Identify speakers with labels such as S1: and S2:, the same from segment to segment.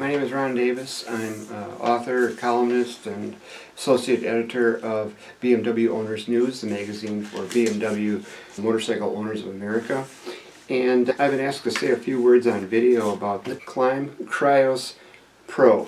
S1: My name is Ron Davis. I'm uh, author, columnist, and associate editor of BMW Owners News, the magazine for BMW Motorcycle Owners of America. And I've been asked to say a few words on video about the Klim Krios Pro.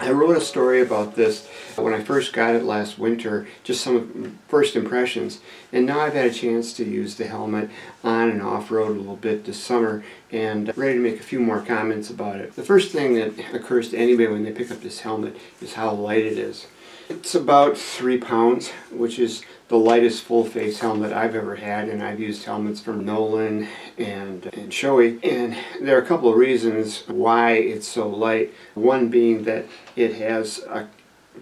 S1: I wrote a story about this when I first got it last winter, just some first impressions. And now I've had a chance to use the helmet on and off-road a little bit this summer and ready to make a few more comments about it. The first thing that occurs to anybody when they pick up this helmet is how light it is. It's about three pounds, which is the lightest full face helmet I've ever had, and I've used helmets from Nolan and, and Shoei. And there are a couple of reasons why it's so light. One being that it has a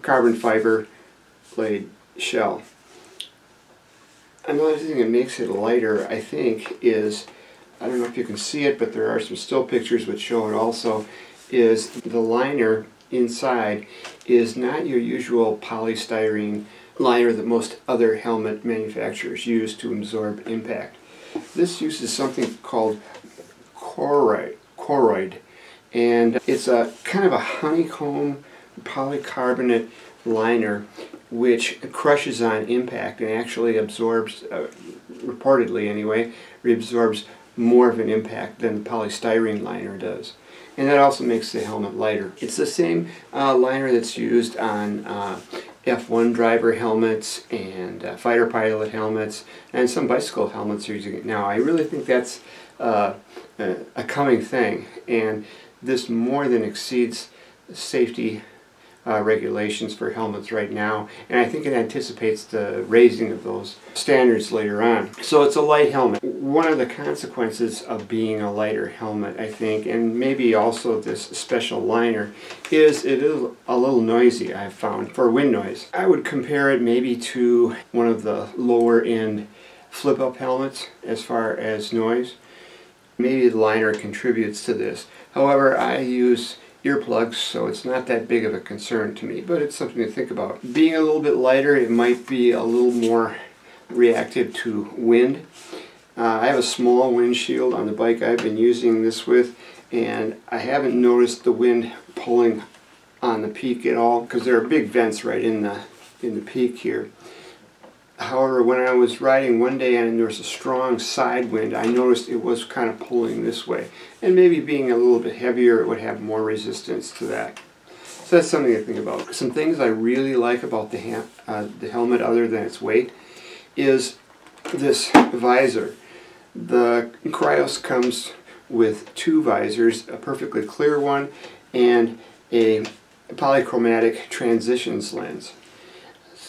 S1: carbon fiber blade shell. Another thing that makes it lighter, I think, is, I don't know if you can see it, but there are some still pictures which show it also, is the liner inside is not your usual polystyrene liner that most other helmet manufacturers use to absorb impact. This uses something called Koroyd, Koroyd and it's a kind of a honeycomb polycarbonate liner which crushes on impact and actually absorbs, uh, reportedly anyway, reabsorbs more of an impact than the polystyrene liner does and that also makes the helmet lighter. It's the same uh, liner that's used on uh, F1 driver helmets and uh, fighter pilot helmets and some bicycle helmets are using it now. I really think that's uh, a coming thing and this more than exceeds safety uh, regulations for helmets right now, and I think it anticipates the raising of those standards later on. So it's a light helmet. One of the consequences of being a lighter helmet, I think, and maybe also this special liner, is it is a little noisy, I've found, for wind noise. I would compare it maybe to one of the lower end flip-up helmets as far as noise. Maybe the liner contributes to this. However, I use earplugs, so it's not that big of a concern to me, but it's something to think about. Being a little bit lighter, it might be a little more reactive to wind. Uh, I have a small windshield on the bike I've been using this with, and I haven't noticed the wind pulling on the peak at all, because there are big vents right in the, in the peak here. However, when I was riding one day and there was a strong side wind, I noticed it was kind of pulling this way. And maybe being a little bit heavier, it would have more resistance to that. So that's something to think about. Some things I really like about the, uh, the helmet, other than its weight, is this visor. The Krios comes with two visors, a perfectly clear one and a polychromatic transitions lens.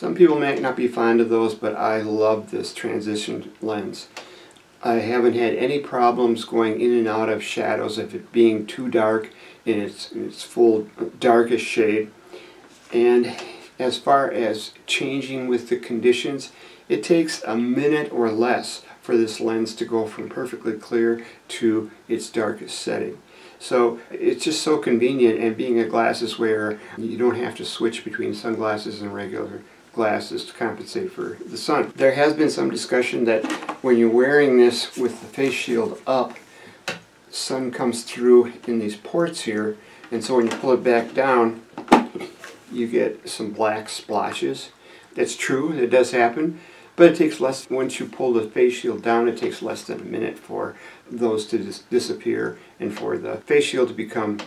S1: Some people may not be fond of those, but I love this transition lens. I haven't had any problems going in and out of shadows of it being too dark in its, in its full darkest shade. And as far as changing with the conditions, it takes a minute or less for this lens to go from perfectly clear to its darkest setting. So it's just so convenient and being a glasses wearer, you don't have to switch between sunglasses and regular glasses to compensate for the sun. There has been some discussion that when you're wearing this with the face shield up, sun comes through in these ports here, and so when you pull it back down, you get some black splotches. That's true, it does happen, but it takes less, once you pull the face shield down, it takes less than a minute for those to dis disappear and for the face shield to become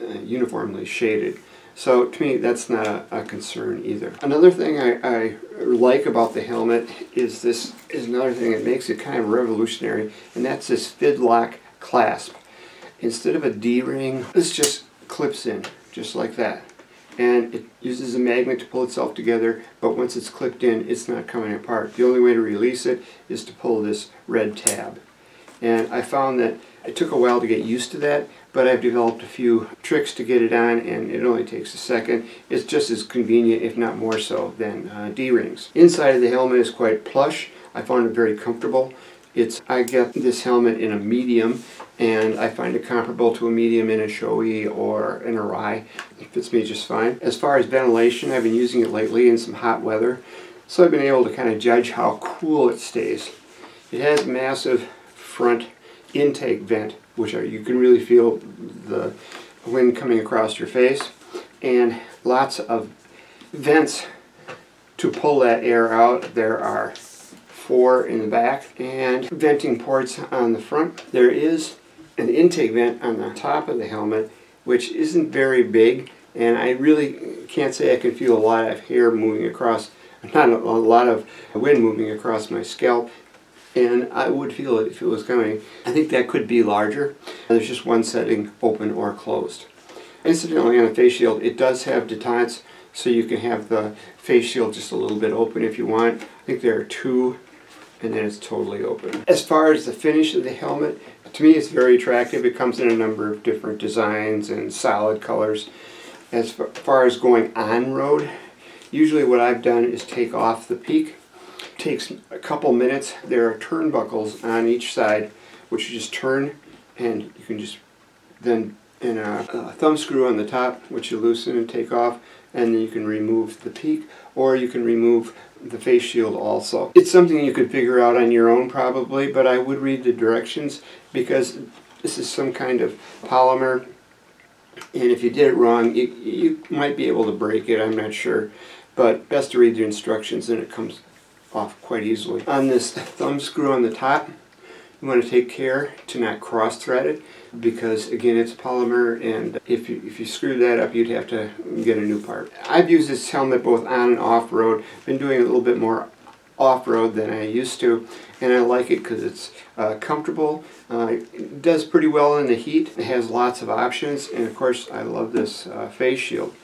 S1: uh, uniformly shaded. So to me, that's not a, a concern either. Another thing I, I, like about the helmet is this is another thing that makes it kind of revolutionary, and that's this Fidlock clasp. Instead of a D-ring, this just clips in, just like that. And it uses a magnet to pull itself together, but once it's clipped in, it's not coming apart. The only way to release it is to pull this red tab. And I found that it took a while to get used to that, but I've developed a few tricks to get it on and it only takes a second. It's just as convenient, if not more so, than uh, D-rings. Inside of the helmet is quite plush. I found it very comfortable. It's I get this helmet in a medium and I find it comparable to a medium in a Shoei or an Arai. It fits me just fine. As far as ventilation, I've been using it lately in some hot weather, so I've been able to kind of judge how cool it stays. It has massive front intake vent, which are, you can really feel the wind coming across your face, and lots of vents to pull that air out. There are four in the back and venting ports on the front. There is an intake vent on the top of the helmet, which isn't very big, and I really can't say I can feel a lot of hair moving across, not a, a lot of wind moving across my scalp, and I would feel it if it was coming. I think that could be larger. There's just one setting, open or closed. Incidentally, on the face shield, it does have detents, so you can have the face shield just a little bit open if you want. I think there are two, and then it's totally open. As far as the finish of the helmet, to me it's very attractive. It comes in a number of different designs and solid colors. As far as going on-road, usually what I've done is take off the peak. Takes a couple minutes. There are turnbuckles on each side, which you just turn, and you can just then and a, a, thumb screw on the top which you loosen and take off and then you can remove the peak or you can remove the face shield also. It's something you could figure out on your own probably but I would read the directions because this is some kind of polymer and if you did it wrong you, you might be able to break it I'm not sure but best to read the instructions and it comes off quite easily. On this thumb screw on the top you want to take care to not cross thread it because again it's polymer and if you, if you screw that up you'd have to get a new part. I've used this helmet both on and off road, been doing a little bit more off-road than I used to and I like it because it's uh, comfortable, uh, it does pretty well in the heat, it has lots of options and of course I love this uh, face shield.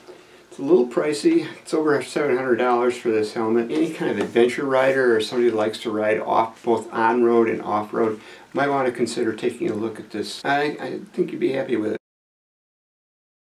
S1: It's a little pricey. It's over $700 for this helmet. Any kind of adventure rider or somebody who likes to ride off both on-road and off-road might want to consider taking a look at this. I, I think you'd be happy with it.